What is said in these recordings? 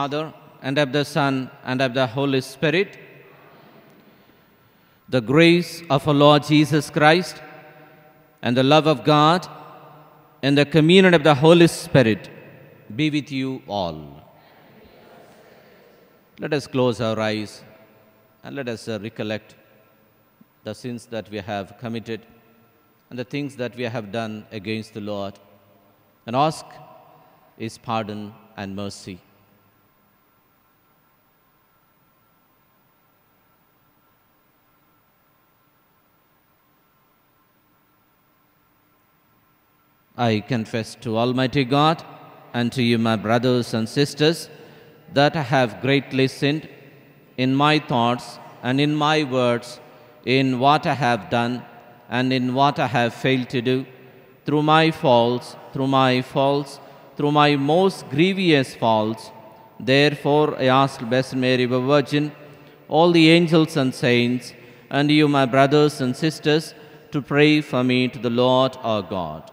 Father, and of the Son, and of the Holy Spirit, the grace of our Lord Jesus Christ, and the love of God, and the communion of the Holy Spirit be with you all. Let us close our eyes and let us uh, recollect the sins that we have committed and the things that we have done against the Lord and ask His pardon and mercy. I confess to Almighty God and to you, my brothers and sisters, that I have greatly sinned in my thoughts and in my words, in what I have done and in what I have failed to do, through my faults, through my faults, through my most grievous faults. Therefore, I ask Blessed Mary, the Virgin, all the angels and saints, and you, my brothers and sisters, to pray for me to the Lord our God.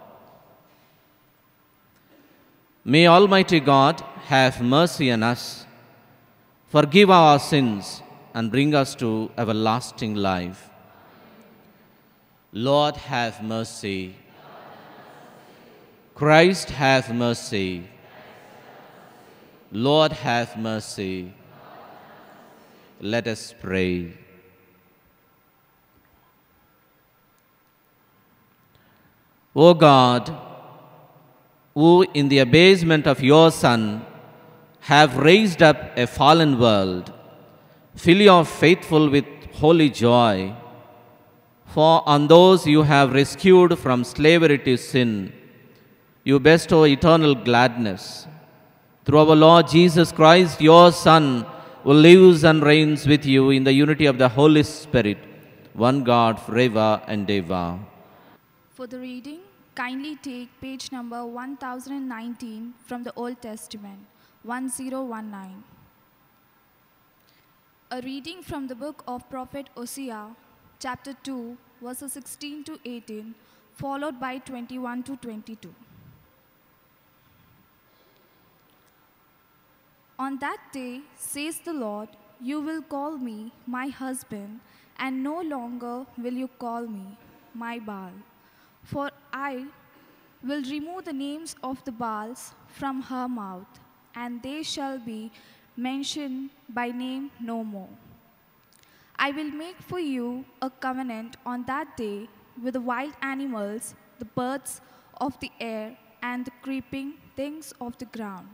May Almighty God have mercy on us, forgive our sins, and bring us to everlasting life. Lord, have mercy. Christ, have mercy. Lord, have mercy. Let us pray. O God, who in the abasement of your Son have raised up a fallen world, fill your faithful with holy joy. For on those you have rescued from slavery to sin, you bestow eternal gladness. Through our Lord Jesus Christ, your Son, who lives and reigns with you in the unity of the Holy Spirit, one God forever and ever. For the reading, kindly take page number 1019 from the Old Testament, 1019. A reading from the book of Prophet Hosea, chapter 2, verses 16 to 18, followed by 21 to 22. On that day, says the Lord, you will call me my husband, and no longer will you call me my Baal. For I will remove the names of the Baals from her mouth, and they shall be mentioned by name no more. I will make for you a covenant on that day with the wild animals, the birds of the air, and the creeping things of the ground.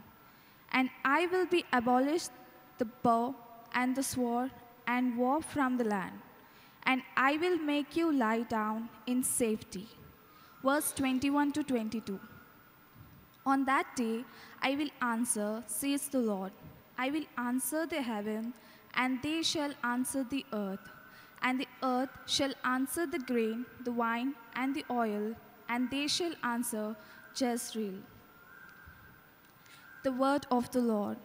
And I will be abolished the bow and the sword and war from the land. And I will make you lie down in safety. Verse 21 to 22. On that day I will answer, says the Lord. I will answer the heaven, and they shall answer the earth. And the earth shall answer the grain, the wine, and the oil, and they shall answer Jezreel. The word of the Lord.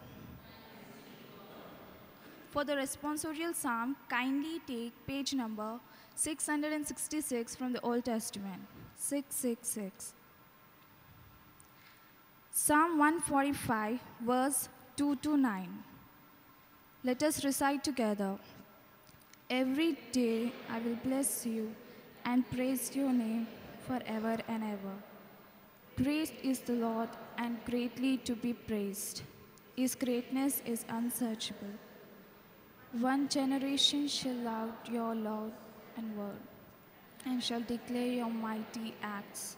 For the responsorial psalm, kindly take page number 666 from the Old Testament. 666. Psalm 145, verse 2 to 9. Let us recite together. Every day I will bless you and praise your name forever and ever. Praised is the Lord and greatly to be praised. His greatness is unsearchable. One generation shall loud your law and word, and shall declare your mighty acts.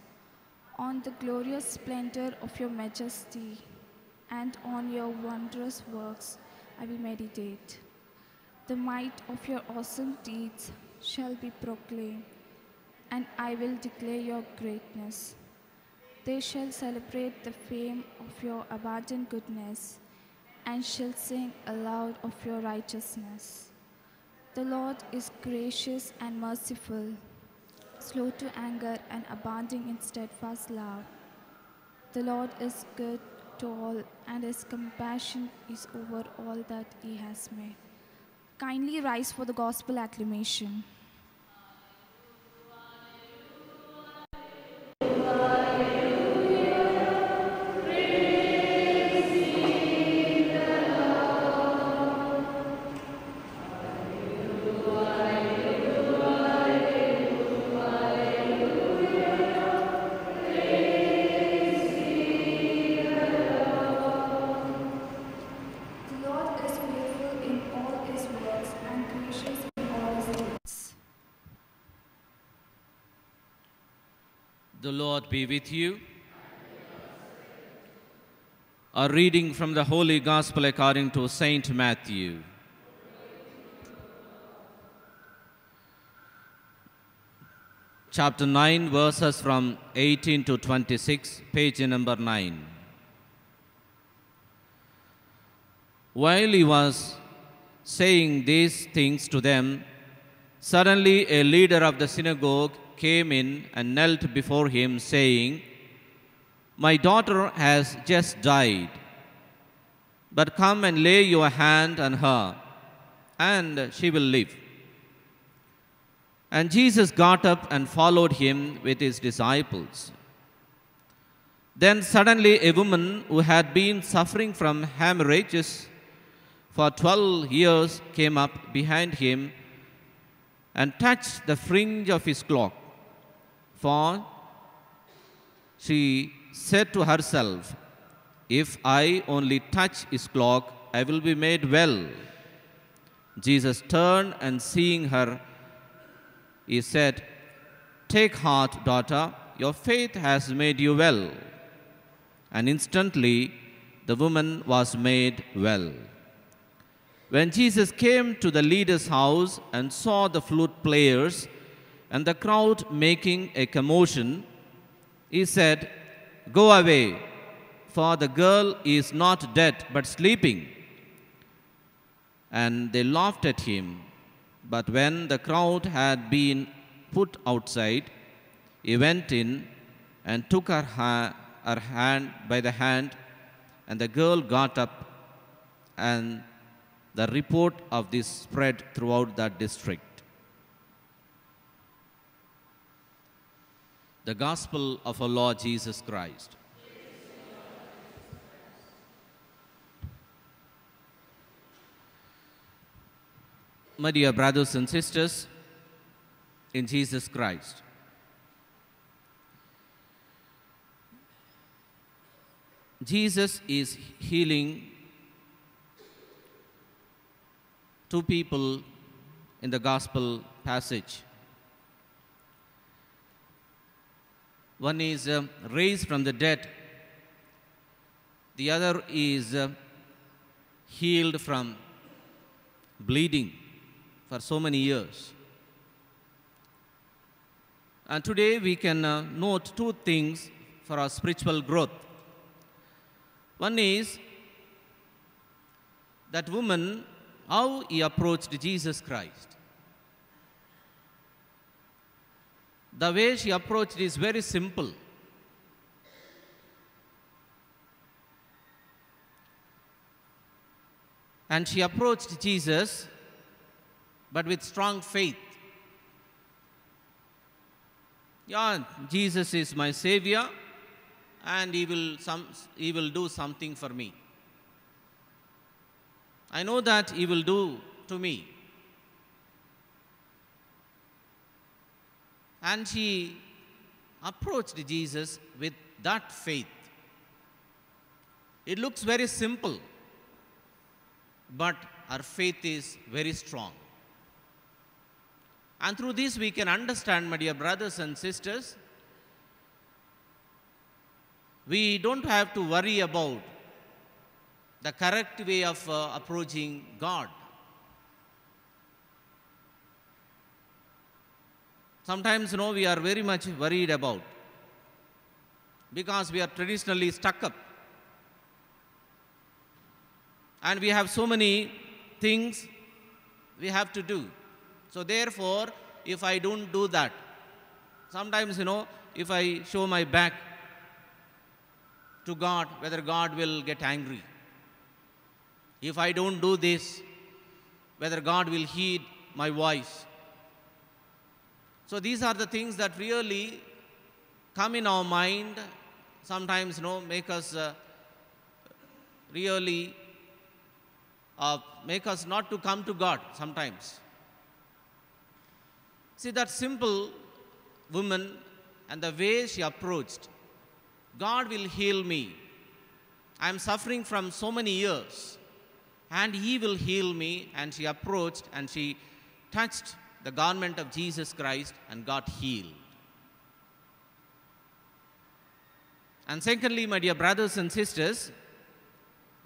On the glorious splendor of your majesty, and on your wondrous works I will meditate. The might of your awesome deeds shall be proclaimed, and I will declare your greatness. They shall celebrate the fame of your abundant goodness and shall sing aloud of your righteousness. The Lord is gracious and merciful, slow to anger and abounding in steadfast love. The Lord is good to all, and his compassion is over all that he has made. Kindly rise for the gospel acclamation. Be with you. A reading from the Holy Gospel according to Saint Matthew. Chapter 9, verses from 18 to 26, page number 9. While he was saying these things to them, suddenly a leader of the synagogue came in and knelt before him, saying, My daughter has just died, but come and lay your hand on her, and she will live. And Jesus got up and followed him with his disciples. Then suddenly a woman who had been suffering from hemorrhages for twelve years came up behind him and touched the fringe of his cloak. For she said to herself, If I only touch his cloak, I will be made well. Jesus turned and seeing her, he said, Take heart, daughter, your faith has made you well. And instantly the woman was made well. When Jesus came to the leader's house and saw the flute players and the crowd making a commotion, he said, Go away, for the girl is not dead but sleeping. And they laughed at him. But when the crowd had been put outside, he went in and took her, ha- her hand by the hand, and the girl got up, and the report of this spread throughout that district. The Gospel of our Lord Jesus Christ. My dear brothers and sisters in Jesus Christ, Jesus is healing two people in the gospel passage. One is uh, raised from the dead, the other is uh, healed from bleeding for so many years. And today we can uh, note two things for our spiritual growth. One is that woman, how he approached Jesus Christ. The way she approached is very simple. And she approached Jesus, but with strong faith. Yeah, Jesus is my Savior, and he will, some, he will do something for me. I know that he will do to me. And she approached Jesus with that faith. It looks very simple, but our faith is very strong. And through this, we can understand, my dear brothers and sisters, we don't have to worry about the correct way of uh, approaching God. Sometimes, you know, we are very much worried about because we are traditionally stuck up. And we have so many things we have to do. So, therefore, if I don't do that, sometimes, you know, if I show my back to God, whether God will get angry. If I don't do this, whether God will heed my voice. So these are the things that really come in our mind, sometimes, you know, make us uh, really uh, make us not to come to God sometimes. See that simple woman and the way she approached God will heal me. I am suffering from so many years, and He will heal me. And she approached and she touched the garment of Jesus Christ and got healed. And secondly, my dear brothers and sisters,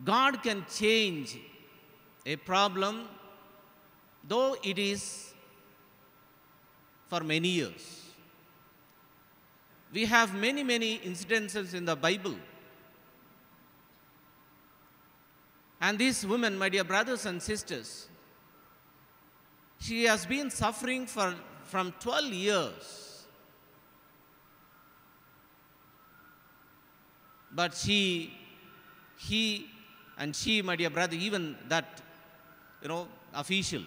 God can change a problem, though it is for many years. We have many, many incidences in the Bible. And this woman, my dear brothers and sisters, she has been suffering for, from 12 years. But she, he, and she, my dear brother, even that, you know, official,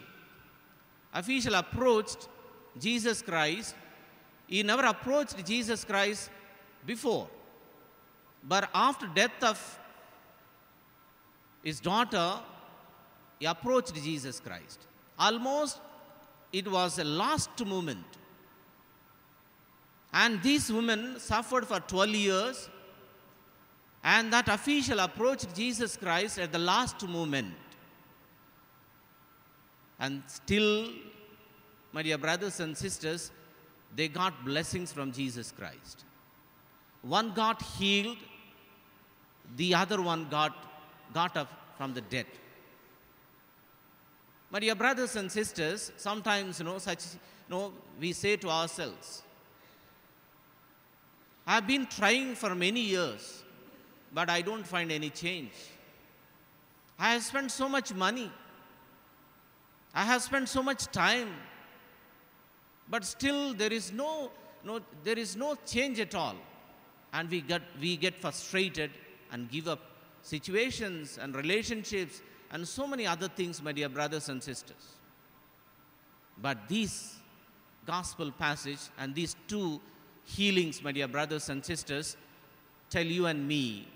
official approached Jesus Christ. He never approached Jesus Christ before. But after death of his daughter, he approached Jesus Christ. Almost it was a last moment. And this woman suffered for 12 years, and that official approached Jesus Christ at the last moment. And still, my dear brothers and sisters, they got blessings from Jesus Christ. One got healed, the other one got, got up from the dead. My dear brothers and sisters, sometimes, you know, such, you know, we say to ourselves, I've been trying for many years, but I don't find any change. I have spent so much money. I have spent so much time, but still there is no, no, there is no change at all. And we get, we get frustrated and give up situations and relationships and so many other things, my dear brothers and sisters. But this gospel passage and these two healings, my dear brothers and sisters, tell you and me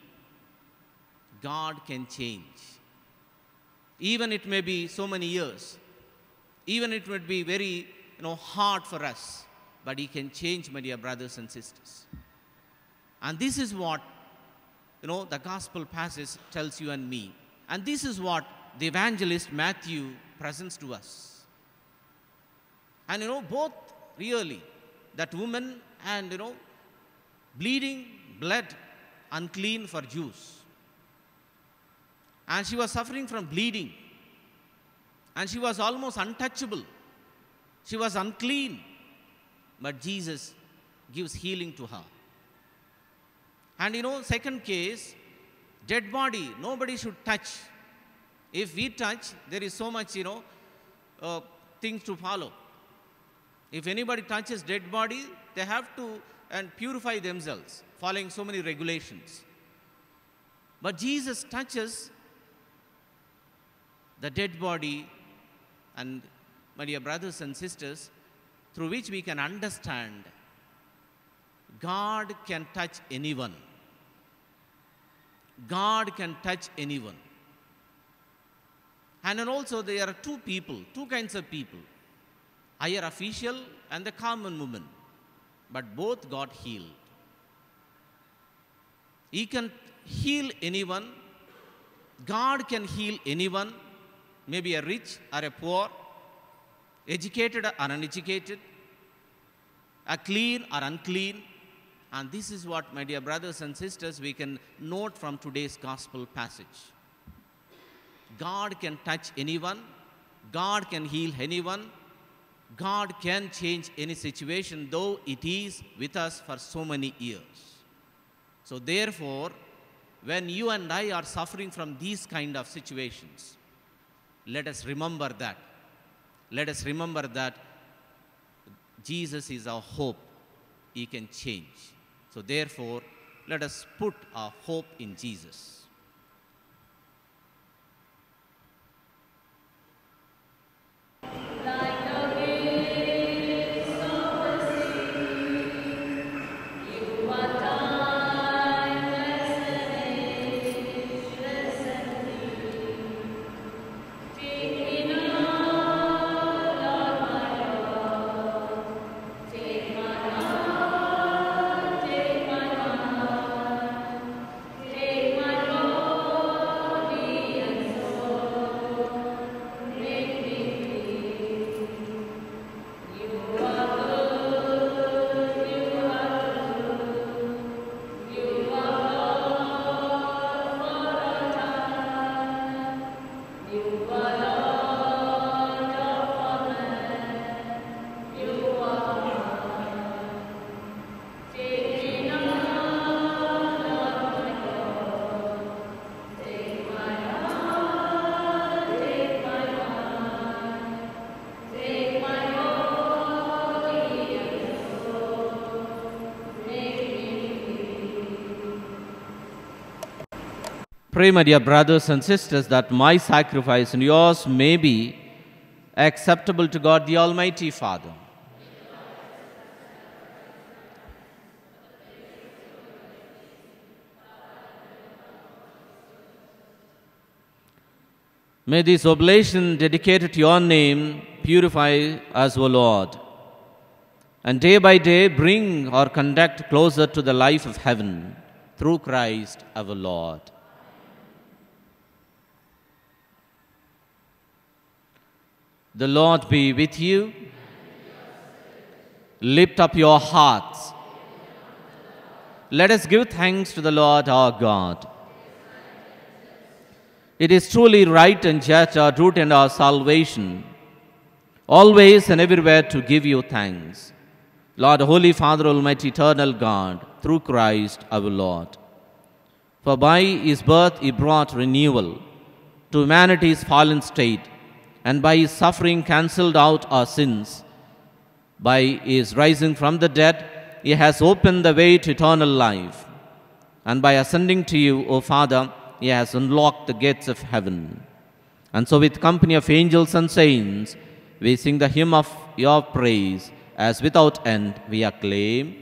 God can change. Even it may be so many years, even it would be very you know, hard for us, but He can change, my dear brothers and sisters. And this is what you know the gospel passage tells you and me. And this is what the evangelist Matthew presents to us. And you know, both really, that woman and you know, bleeding blood, unclean for Jews. And she was suffering from bleeding. And she was almost untouchable. She was unclean. But Jesus gives healing to her. And you know, second case, dead body, nobody should touch. If we touch, there is so much, you know, uh, things to follow. If anybody touches dead body, they have to and purify themselves, following so many regulations. But Jesus touches the dead body, and my dear brothers and sisters, through which we can understand God can touch anyone. God can touch anyone. And then also there are two people, two kinds of people higher official and the common woman. But both got healed. He can heal anyone. God can heal anyone, maybe a rich or a poor, educated or uneducated, a clean or unclean. And this is what, my dear brothers and sisters, we can note from today's gospel passage. God can touch anyone, God can heal anyone, God can change any situation, though it is with us for so many years. So, therefore, when you and I are suffering from these kind of situations, let us remember that. Let us remember that Jesus is our hope. He can change. So, therefore, let us put our hope in Jesus. Pray, my dear brothers and sisters, that my sacrifice and yours may be acceptable to God the Almighty Father. May this oblation dedicated to your name purify us, O Lord, and day by day bring or conduct closer to the life of heaven through Christ our Lord. The Lord be with you. Lift up your hearts. Let us give thanks to the Lord our God. It is truly right and just our root and our salvation, always and everywhere to give you thanks. Lord, Holy Father, Almighty, Eternal God, through Christ our Lord. For by his birth he brought renewal to humanity's fallen state, and by his suffering cancelled out our sins. By his rising from the dead, he has opened the way to eternal life. And by ascending to you, O Father, he has unlocked the gates of heaven. And so, with company of angels and saints, we sing the hymn of your praise, as without end we acclaim.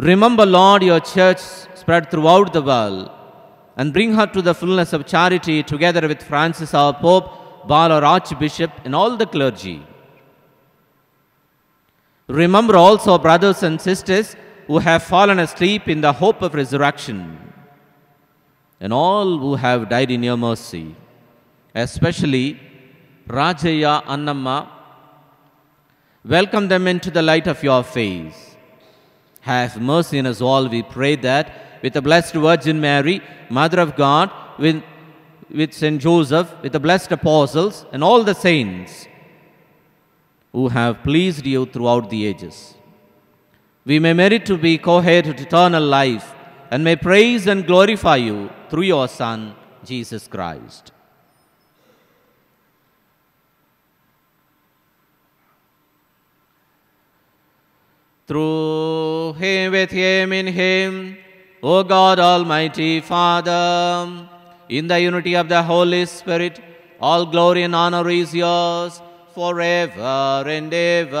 Remember, Lord, your church spread throughout the world and bring her to the fullness of charity together with Francis, our Pope, Bala, our Archbishop, and all the clergy. Remember also brothers and sisters who have fallen asleep in the hope of resurrection, and all who have died in your mercy, especially Rajaya Annamma, welcome them into the light of your face. Have mercy on us all, we pray that, with the Blessed Virgin Mary, Mother of God, with, with Saint Joseph, with the blessed apostles, and all the saints who have pleased you throughout the ages. We may merit to be co-heir to eternal life and may praise and glorify you through your Son, Jesus Christ. Through him, with him, in him, O God Almighty Father, in the unity of the Holy Spirit, all glory and honor is yours forever and ever.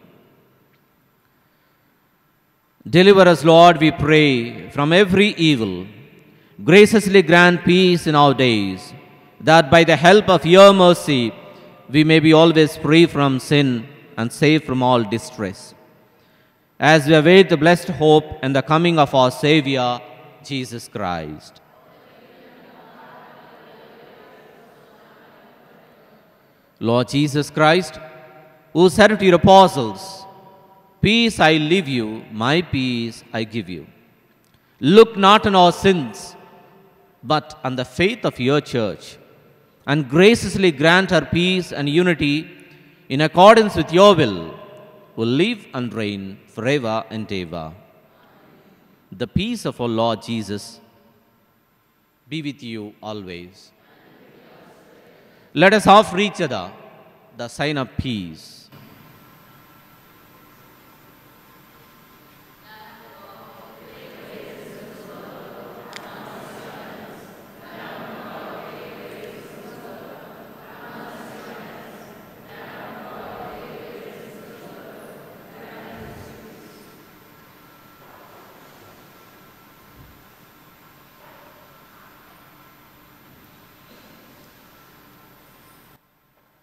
Deliver us, Lord, we pray, from every evil. Graciously grant peace in our days, that by the help of your mercy we may be always free from sin and safe from all distress. As we await the blessed hope and the coming of our Savior, Jesus Christ. Lord Jesus Christ, who said to your apostles, Peace I leave you, my peace I give you. Look not on our sins, but on the faith of your church, and graciously grant her peace and unity in accordance with your will, who live and reign forever and ever. The peace of our Lord Jesus be with you always. Let us offer each other the sign of peace.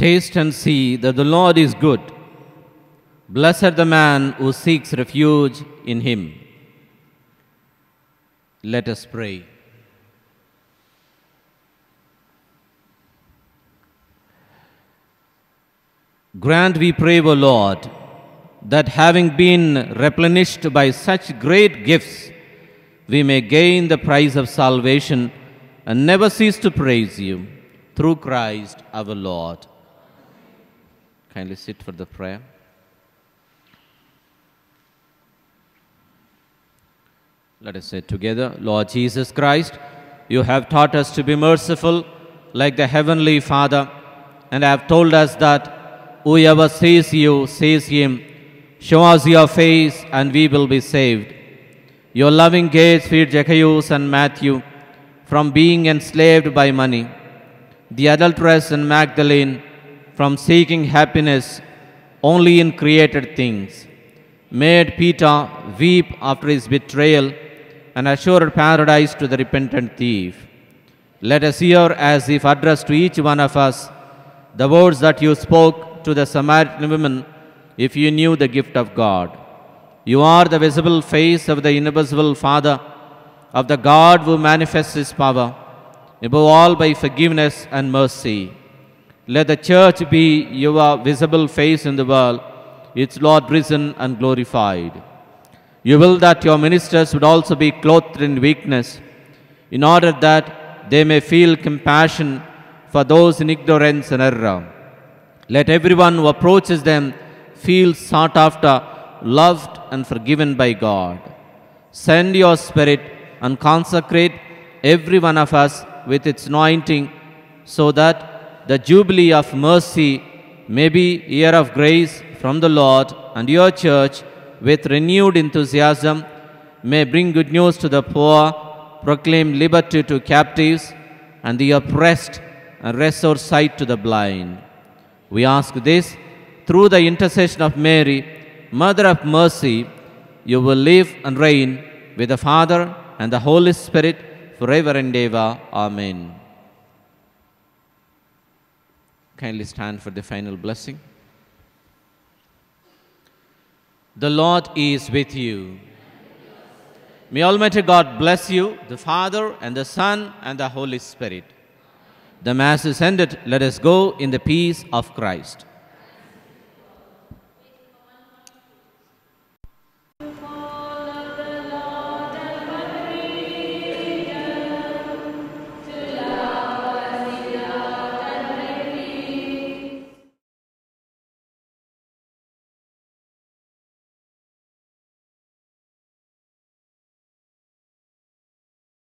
Taste and see that the Lord is good. Blessed the man who seeks refuge in him. Let us pray. Grant, we pray, O Lord, that having been replenished by such great gifts, we may gain the prize of salvation and never cease to praise you through Christ our Lord. Kindly sit for the prayer. Let us say together, Lord Jesus Christ, you have taught us to be merciful like the Heavenly Father, and have told us that whoever sees you sees Him. Show us your face, and we will be saved. Your loving gaze freed Zacchaeus and Matthew from being enslaved by money, the adulteress and Magdalene from seeking happiness only in created things, made Peter weep after his betrayal, and assured paradise to the repentant thief. Let us hear, as if addressed to each one of us, the words that you spoke to the Samaritan woman if you knew the gift of God. You are the visible face of the invisible Father, of the God who manifests His power, above all by forgiveness and mercy. Let the church be your visible face in the world, its Lord risen and glorified. You will that your ministers would also be clothed in weakness, in order that they may feel compassion for those in ignorance and error. Let everyone who approaches them feel sought after, loved, and forgiven by God. Send your Spirit and consecrate every one of us with its anointing, so that the jubilee of mercy may be year of grace from the Lord and your church with renewed enthusiasm may bring good news to the poor, proclaim liberty to captives and the oppressed, and restore sight to the blind. We ask this through the intercession of Mary, Mother of Mercy, you will live and reign with the Father and the Holy Spirit forever and ever. Amen. Kindly stand for the final blessing. The Lord is with you. May Almighty God bless you, the Father and the Son and the Holy Spirit. The Mass is ended. Let us go in the peace of Christ.